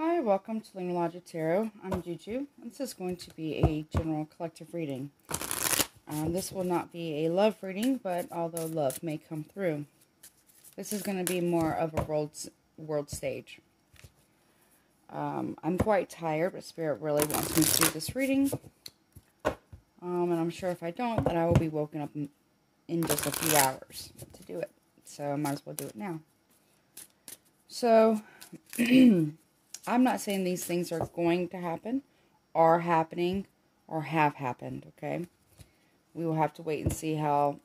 Hi, welcome to Lunar Logic Tarot. I'm Juju. This is going to be a general collective reading. Um, this will not be a love reading, but although love may come through, this is going to be more of a world, world stage. Um, I'm quite tired, but Spirit really wants me to do this reading. Um, and I'm sure if I don't, that I will be woken up in, in just a few hours to do it. So I might as well do it now. So, I'm not saying these things are going to happen, are happening, or have happened, okay? We will have to wait and see how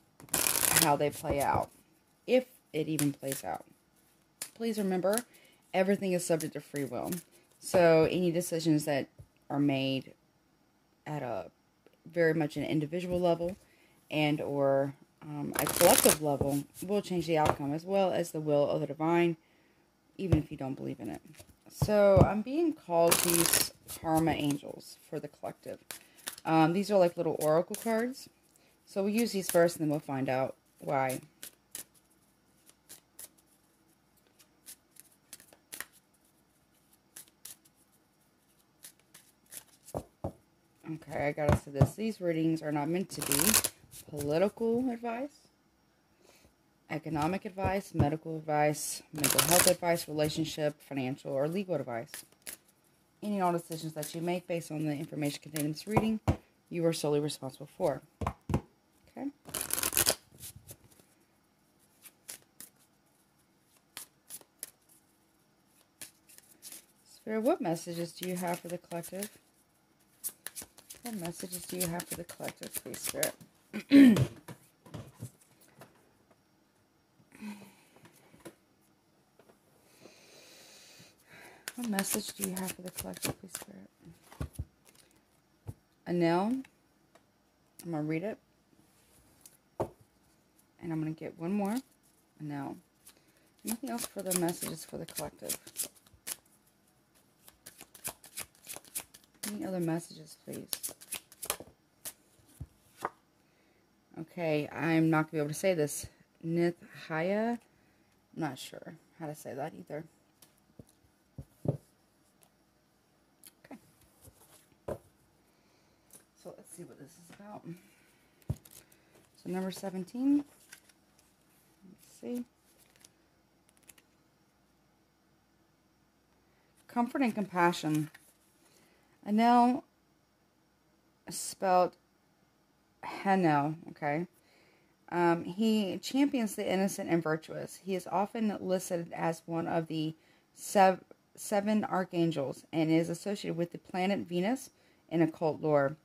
how they play out. If it even plays out. Please remember, everything is subject to free will. So any decisions that are made at a very much an individual level and or um, a collective level will change the outcome as well as the will of the divine, even if you don't believe in it. So I'm being called these karma angels for the collective. Um, these are like little oracle cards. So we'll use these first and then we'll find out why. Okay, I gotta say this. These readings are not meant to be political advice, economic advice, medical advice, mental health advice, relationship, financial, or legal advice. Any and all decisions that you make based on the information contained in this reading, you are solely responsible for. Okay? Spirit, what messages do you have for the collective? What messages do you have for the collective, please, Spirit? message do you have for the collective, please, Spirit? Anel. I'm going to read it. And I'm going to get one more. Anel. Anything else for the messages for the collective? Any other messages, please? Okay, I'm not going to be able to say this. Nithaya? I'm not sure how to say that either. Okay. So let's see what about. So number 17. Let's see. Comfort and compassion. Anel spelled Hanel, okay? Um, he champions the innocent and virtuous. He is often listed as one of the sev seven archangels and is associated with the planet Venus in occult lore.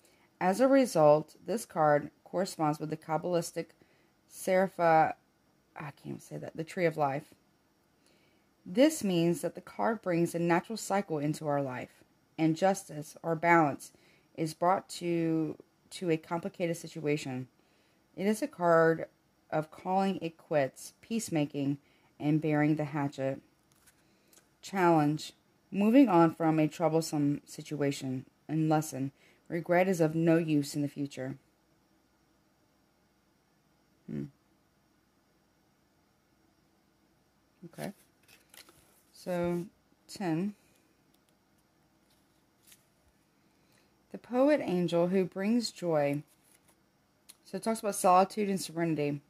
As a result, this card corresponds with the Kabbalistic Serapha, I can't say that, the Tree of Life. This means that the card brings a natural cycle into our life, and justice or balance is brought to to a complicated situation. It is a card of calling it quits, peacemaking, and bearing the hatchet. Challenge. Moving on from a troublesome situation and lesson. Regret is of no use in the future. Hmm. Okay. So, 10. The poet angel who brings joy. So it talks about solitude and serenity.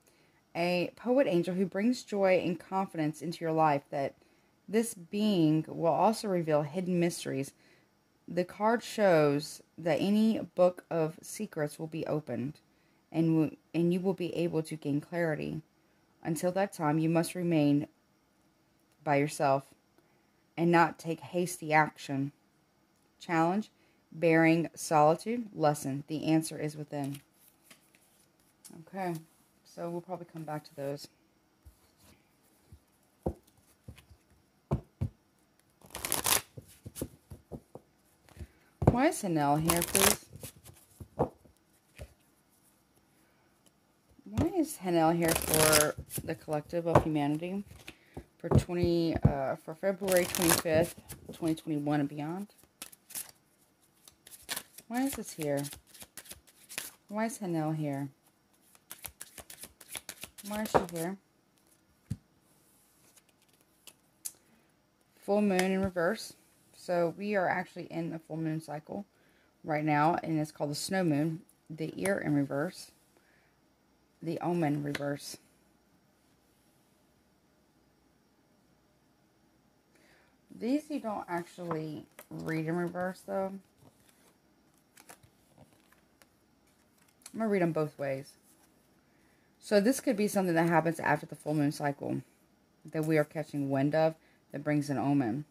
A poet angel who brings joy and confidence into your life that this being will also reveal hidden mysteries. The card shows that any book of secrets will be opened and and you will be able to gain clarity. Until that time, you must remain by yourself and not take hasty action. Challenge bearing solitude lesson. The answer is within. Okay, so we'll probably come back to those. Why is Hanel here, please? Why is Hanel here for the collective of humanity for 20 uh, for February 25th, 2021 and beyond? Why is this here? Why is Hanel here? Why is she here? Full moon in reverse. So we are actually in the full moon cycle right now, and it's called the snow moon, the ear in reverse, the omen reverse. These you don't actually read in reverse though. I'm going to read them both ways. So this could be something that happens after the full moon cycle that we are catching wind of that brings an omen.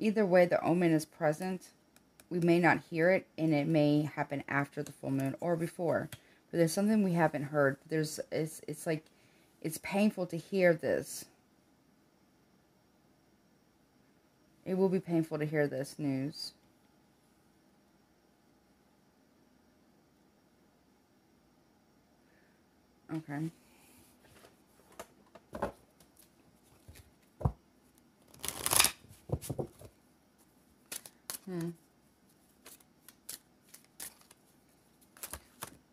Either way, the omen is present. We may not hear it, and it may happen after the full moon or before. But there's something we haven't heard. There's it's it's like it's painful to hear this. It will be painful to hear this news. Okay. Hmm.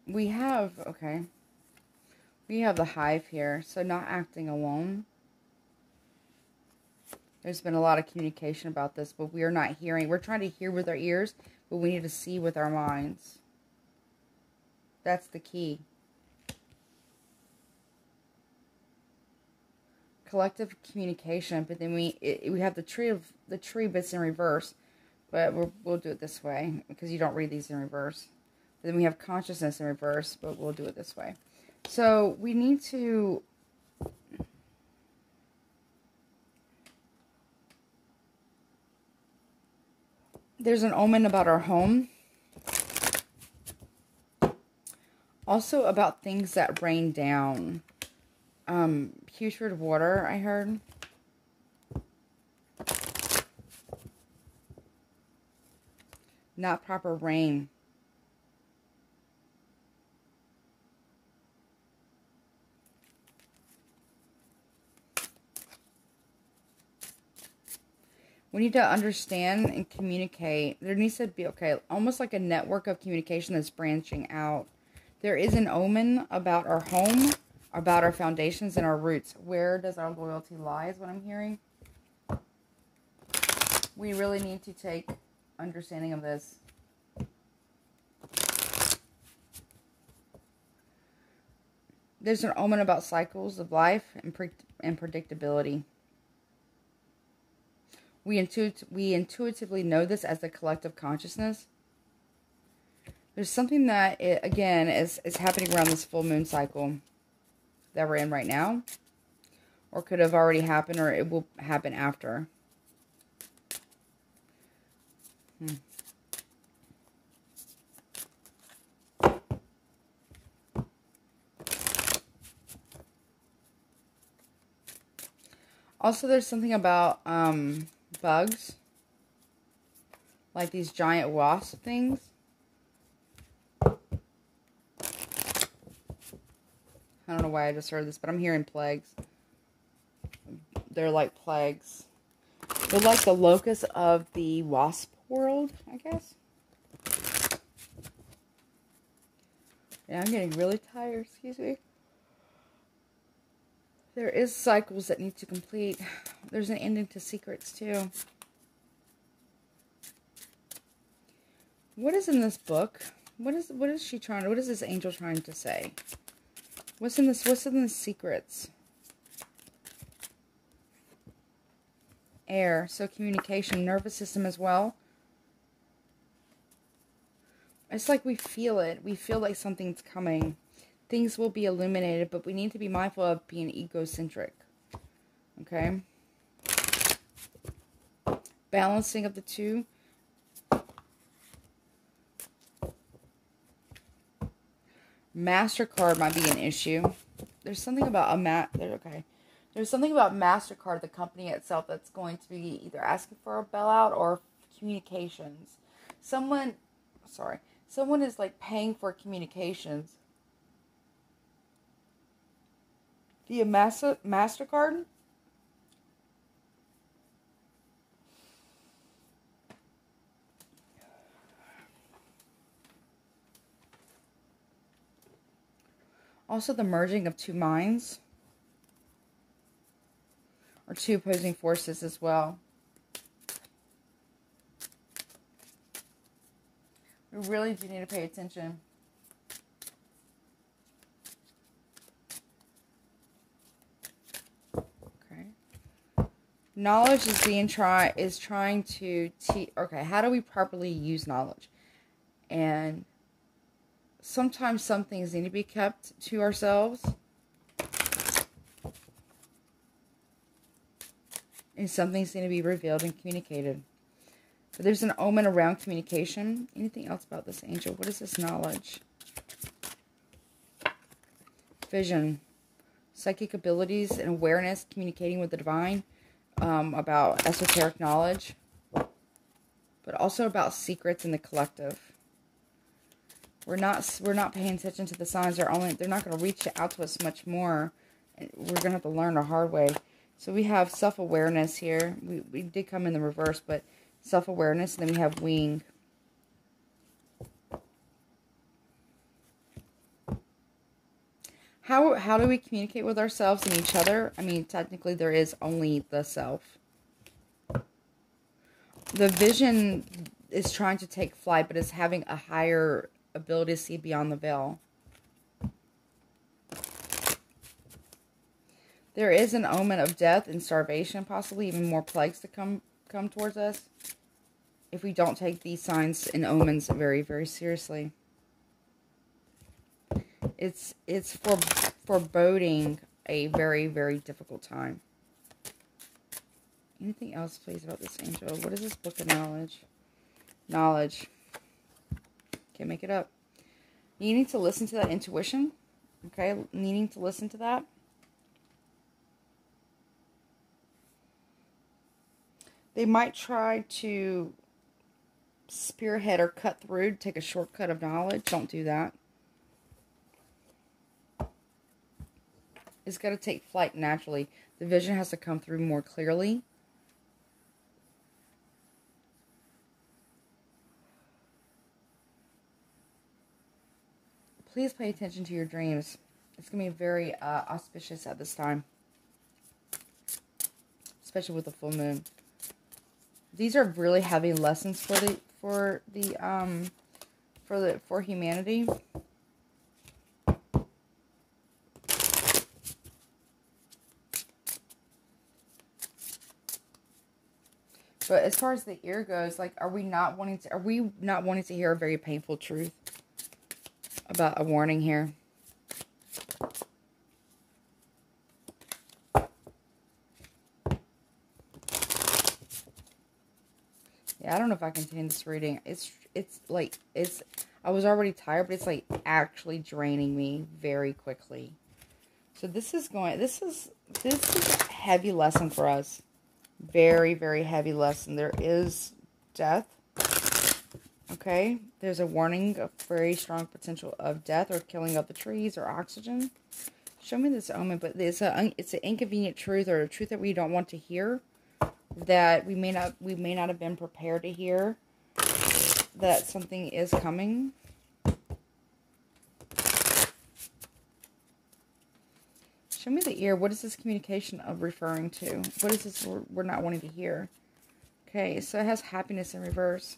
We have, okay. We have the hive here, so not acting alone. There's been a lot of communication about this, but we are not hearing. We're trying to hear with our ears, but we need to see with our minds. That's the key. Collective communication, but then we it, we have the tree of the tree bits in reverse. But we'll, we'll do it this way because you don't read these in reverse. Then we have consciousness in reverse, but we'll do it this way. So we need to there's an omen about our home. Also about things that rain down. Um, putrid water, I heard. Not proper rain. We need to understand and communicate. There needs to be, okay, almost like a network of communication that's branching out. There is an omen about our home, about our foundations and our roots. Where does our loyalty lie is what I'm hearing. We really need to take understanding of this. There's an omen about cycles of life and, pre- and predictability. We, intuit- we intuitively know this as the collective consciousness. There's something that, it, again, is, is happening around this full moon cycle that we're in right now, or could have already happened, or it will happen after. Also, there's something about um, bugs. Like these giant wasp things. I don't know why I just heard this, but I'm hearing plagues. They're like plagues. They're like the locust of the wasp world, I guess. Yeah, I'm getting really tired, excuse me. There is cycles that need to complete. There's an ending to secrets, too. What is in this book? What is what is she trying what is this angel trying to say? What's in this, what's in the secrets? air, so communication, nervous system as well. It's like we feel it. We feel like something's coming. Things will be illuminated, but we need to be mindful of being egocentric. Okay? Balancing of the two. MasterCard might be an issue. There's something about a mat. Okay. There's something about MasterCard, the company itself, that's going to be either asking for a bailout or communications. Someone, sorry, someone is like paying for communications. the Master MasterCard. Also, the merging of two minds or two opposing forces as well. We really do need to pay attention. Knowledge is being try is trying to teach. Okay, how do we properly use knowledge? And sometimes some things need to be kept to ourselves. And some things need to be revealed and communicated. But there's an omen around communication. Anything else about this angel? What is this knowledge? Vision. Psychic abilities and awareness, communicating with the divine. Um, about esoteric knowledge. But also about secrets in the collective. We're not we're not paying attention to the signs. They're only they're not going to reach out to us much more. We're going to have to learn the hard way. So we have self-awareness here. We, we did come in the reverse, but self-awareness. And then we have wing. How, how do we communicate with ourselves and each other? I mean, technically there is only the self. The vision is trying to take flight, but is having a higher ability to see beyond the veil. There is an omen of death and starvation, possibly even more plagues to come come towards us if we don't take these signs and omens very, very seriously. It's it's for foreboding a very, very difficult time. Anything else, please, about this angel? What is this book of knowledge? Knowledge. Can't make it up. You need to listen to that intuition. Okay, needing to listen to that. They might try to spearhead or cut through, take a shortcut of knowledge. Don't do that. It's got to take flight naturally. The vision has to come through more clearly. Please pay attention to your dreams. It's going to be very uh, auspicious at this time. Especially with the full moon. These are really heavy lessons for the for the um for the for humanity. But as far as the ear goes, like, are we not wanting to? Are we not wanting to hear a very painful truth about a warning here? Yeah, I don't know if I can continue this reading. It's it's like it's I was already tired, but it's like actually draining me very quickly. So this is going this is this is a heavy lesson for us. Very, very heavy lesson. There is death. Okay. There's a warning of very strong potential of death or killing of the trees or oxygen. Show me this omen, but it's a it's an inconvenient truth or a truth that we don't want to hear that we may not we may not have been prepared to hear that something is coming. Show me the ear. What is this communication of referring to? What is this we're, we're not wanting to hear? Okay, so it has happiness in reverse.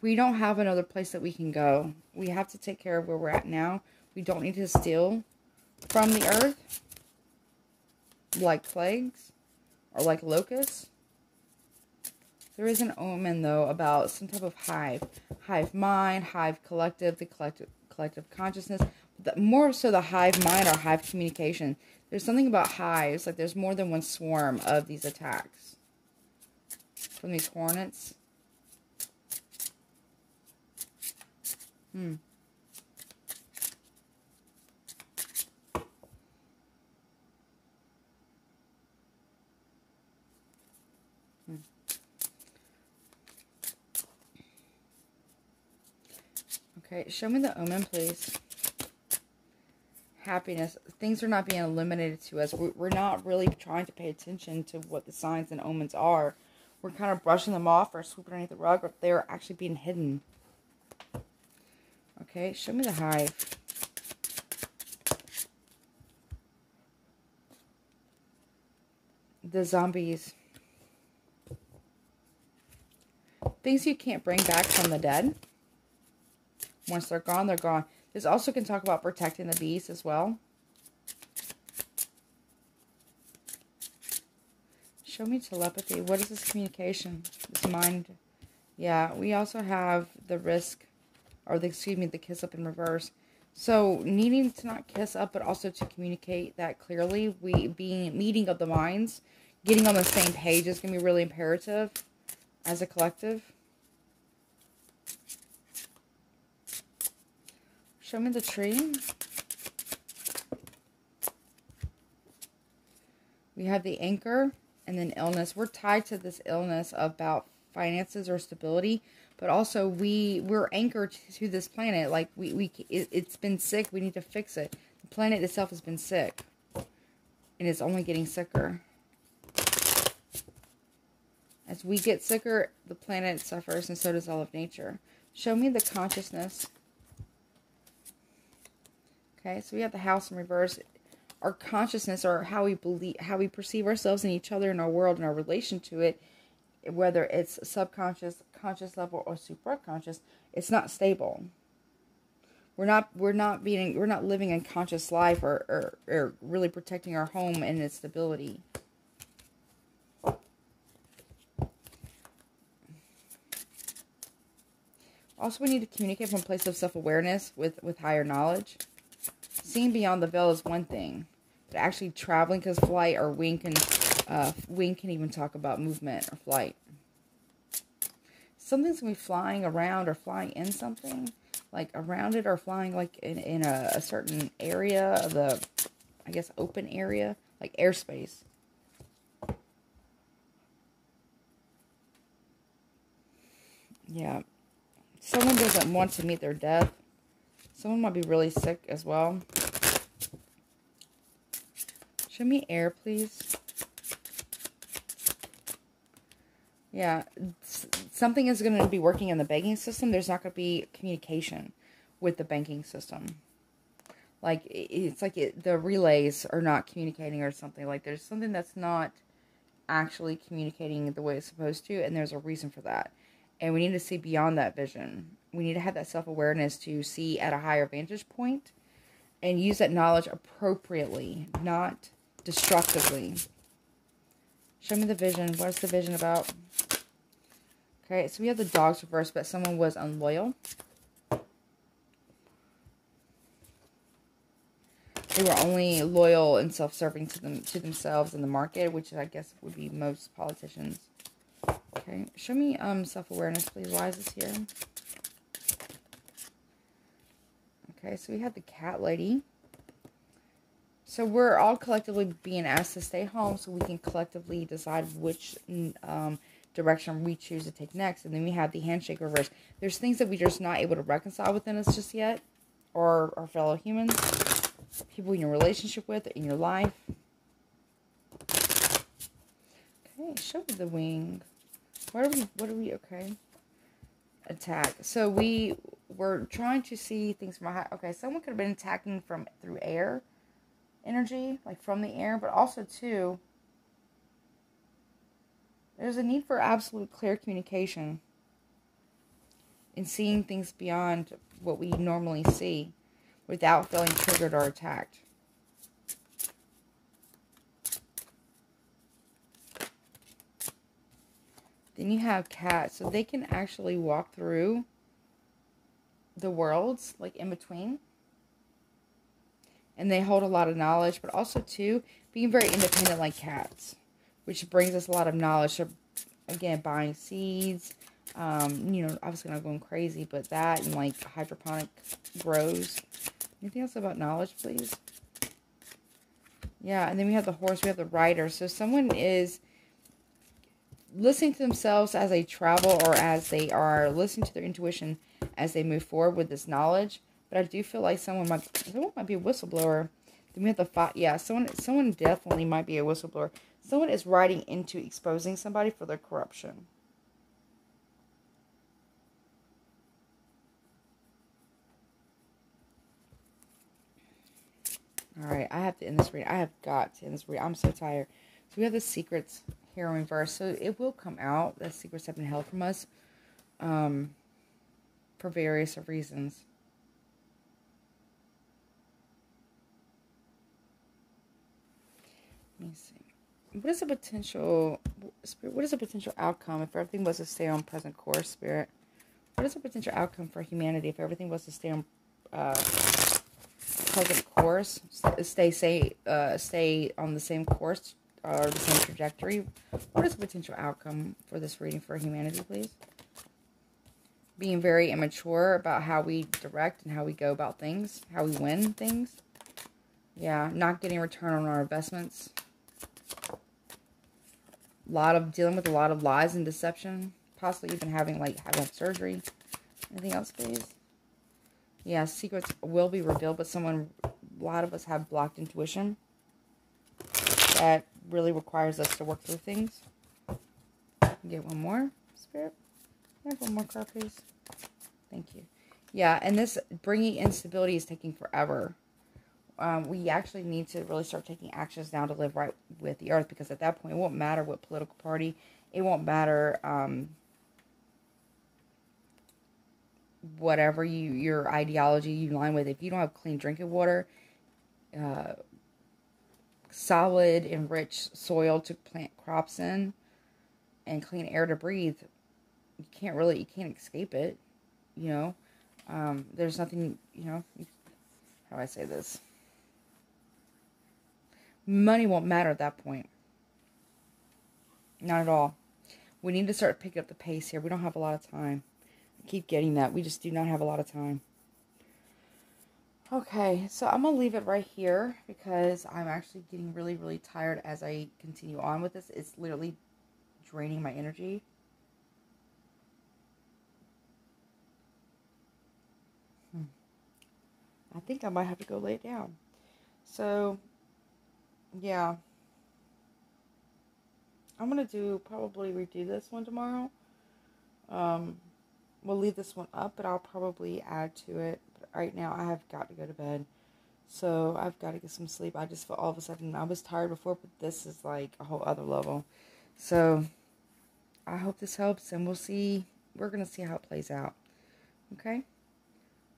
We don't have another place that we can go. We have to take care of where we're at now. We don't need to steal from the earth like plagues or like locusts. There is an omen, though, about some type of hive. Hive mind, hive collective, the collective, collective consciousness. The, more so the hive mind or hive communication. There's something about hives, like there's more than one swarm of these attacks. From these hornets. Hmm. Okay, show me the omen, please. Happiness. Things are not being illuminated to us. We're not really trying to pay attention to what the signs and omens are. We're kind of brushing them off or sweeping underneath the rug, or they're actually being hidden. Okay, show me the hive. The zombies. things you can't bring back from the dead. Once they're gone, they're gone. This also can talk about protecting the bees as well. Show me telepathy. What is this communication? This mind. Yeah, we also have the risk, or the, excuse me, the kiss up in reverse. So needing to not kiss up, but also to communicate that clearly. We being meeting of the minds, getting on the same page is gonna be really imperative as a collective. Show me the tree. We have the anchor and then illness. We're tied to this illness about finances or stability, but also we we're anchored to this planet. Like we we it, it's been sick. We need to fix it. The planet itself has been sick, and it's only getting sicker. As we get sicker, the planet suffers, and so does all of nature. Show me the consciousness. Okay, so we have the house in reverse. Our consciousness or how we believe how we perceive ourselves and each other in our world and our relation to it whether it's subconscious conscious level or supraconscious it's not stable. We're not we're not being we're not living a conscious life or, or, or really protecting our home and its stability. Also we need to communicate from a place of self-awareness with with higher knowledge seeing beyond the veil is one thing, but actually traveling, because flight or wing can, uh, wing can even talk about movement or flight. Something's gonna be flying around or flying in something, like around it or flying like in, in a, a certain area of the, I guess, open area, like airspace. Yeah. Someone doesn't want to meet their death. Someone might be really sick as well. Show me air, please. Yeah, something is going to be working in the banking system. There's not going to be communication with the banking system. Like, it's like it, the relays are not communicating or something. Like, there's something that's not actually communicating the way it's supposed to, and there's a reason for that. And we need to see beyond that vision we need to have that self awareness to see at a higher vantage point and use that knowledge appropriately, not destructively. Show me the vision. What's the vision about? Okay, so we have the dogs reversed, but someone was unloyal. They were only loyal and self-serving to them to themselves in the market, which I guess would be most politicians. Okay, show me um self-awareness, please. Why is this here? Okay, so we have the cat lady. So we're all collectively being asked to stay home so we can collectively decide which um, direction we choose to take next. And then we have the handshake reverse. There's things that we're just not able to reconcile within us just yet, or our fellow humans, people in your relationship with, in your life. Okay, show me the wing. What are we, what are we, okay. Attack. So we we're trying to see things from a high. Okay, someone could have been attacking from through air energy, like from the air, but also too. There's a need for absolute clear communication in seeing things beyond what we normally see without feeling triggered or attacked. Then you have cats, so they can actually walk through the worlds, like in between. And they hold a lot of knowledge, but also, too, being very independent like cats, which brings us a lot of knowledge. So, again, buying seeds, um, you know, obviously not going crazy, but that and like hydroponic grows. Anything else about knowledge, please? Yeah, and then we have the horse, we have the rider. So someone is listening to themselves as they travel or as they are listening to their intuition as they move forward with this knowledge. But I do feel like someone might someone might be a whistleblower. Then we have the fight. Yeah, someone someone definitely might be a whistleblower. Someone is writing into exposing somebody for their corruption. All right, I have to end this reading. I have got to end this reading. I'm so tired. So we have the secrets here in reverse. So it will come out. The secrets have been held from us um, for various reasons. Let me see. What is a potential spirit? What is a potential outcome if everything was to stay on present course, spirit? What is a potential outcome for humanity if everything was to stay on uh, present course? Stay, say, uh, stay on the same course or the same trajectory. What is a potential outcome for this reading for humanity, please? Being very immature about how we direct and how we go about things, how we win things. Yeah, not getting return on our investments lot of dealing with a lot of lies and deception. Possibly even having like having surgery. Anything else, please? Yeah, secrets will be revealed, but someone, a lot of us have blocked intuition. That really requires us to work through things. Get one more, Spirit. One more card, please. Thank you. Yeah, and this bringing instability is taking forever um, we actually need to really start taking actions now to live right with the earth because at that point it won't matter what political party, it won't matter um, whatever you your ideology you line with. If you don't have clean drinking water, uh, solid and rich soil to plant crops in, and clean air to breathe, you can't really you can't escape it. You know, um, there's nothing. You know, how do I say this? Money won't matter at that point. Not at all. We need to start picking up the pace here. We don't have a lot of time. I keep getting that. We just do not have a lot of time. Okay, so I'm going to leave it right here because I'm actually getting really, really tired as I continue on with this. It's literally draining my energy. Hmm. I think I might have to go lay it down. So, yeah. I'm going to do, probably redo this one tomorrow. Um, we'll leave this one up, but I'll probably add to it. But right now, I have got to go to bed. So I've got to get some sleep. I just felt all of a sudden, I was tired before, but this is like a whole other level. So I hope this helps, and we'll see. We're going to see how it plays out. Okay?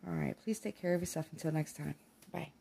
All right. Please take care of yourself until next time. Bye.